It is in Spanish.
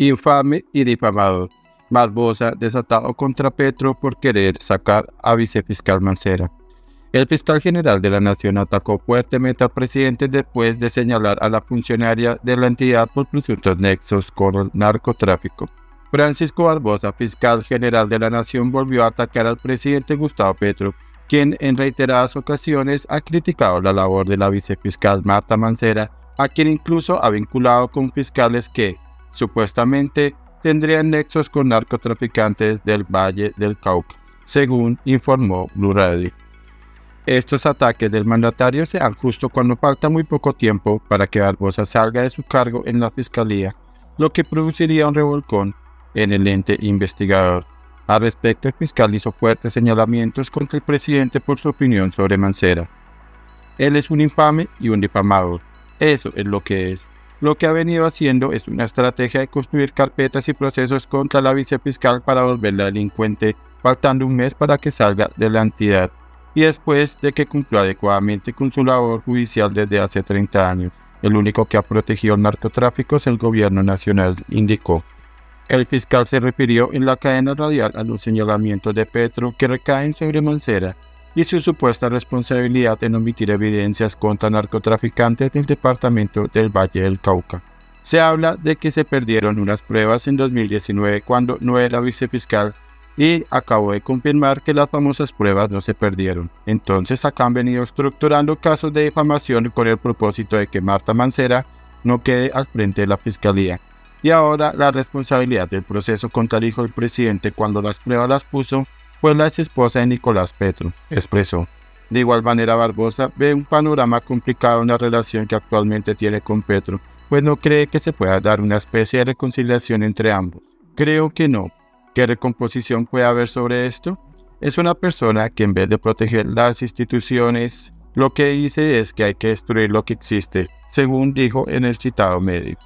Infame y difamado. Barbosa desatado contra Petro por querer sacar a vicefiscal Mancera. El fiscal general de la Nación atacó fuertemente al presidente después de señalar a la funcionaria de la entidad por presuntos nexos con el narcotráfico. Francisco Barbosa, fiscal general de la Nación, volvió a atacar al presidente Gustavo Petro, quien en reiteradas ocasiones ha criticado la labor de la vicefiscal Marta Mancera, a quien incluso ha vinculado con fiscales que, supuestamente, tendrían nexos con narcotraficantes del Valle del Cauca, según informó Blue Radio. Estos ataques del mandatario se dan justo cuando falta muy poco tiempo para que Barbosa salga de su cargo en la fiscalía, lo que produciría un revolcón en el ente investigador. Al respecto, el fiscal hizo fuertes señalamientos contra el presidente por su opinión sobre Mancera. Él es un infame y un difamador. Eso es lo que es. Lo que ha venido haciendo es una estrategia de construir carpetas y procesos contra la vicefiscal para volverla delincuente, faltando un mes para que salga de la entidad y después de que cumplió adecuadamente con su labor judicial desde hace 30 años. El único que ha protegido el narcotráfico es el gobierno nacional, indicó. El fiscal se refirió en la cadena radial a los señalamientos de Petro que recaen sobre Mancera y su supuesta responsabilidad en omitir evidencias contra narcotraficantes del departamento del Valle del Cauca. Se habla de que se perdieron unas pruebas en 2019 cuando no era vicefiscal y acabo de confirmar que las famosas pruebas no se perdieron. Entonces acá han venido estructurando casos de difamación con el propósito de que Marta Mancera no quede al frente de la fiscalía. Y ahora la responsabilidad del proceso contra el hijo del presidente cuando las pruebas las puso fue la esposa de Nicolás Petro, expresó. De igual manera Barbosa ve un panorama complicado en la relación que actualmente tiene con Petro, pues no cree que se pueda dar una especie de reconciliación entre ambos. Creo que no, ¿Qué recomposición puede haber sobre esto? Es una persona que en vez de proteger las instituciones, lo que dice es que hay que destruir lo que existe, según dijo en el citado medio.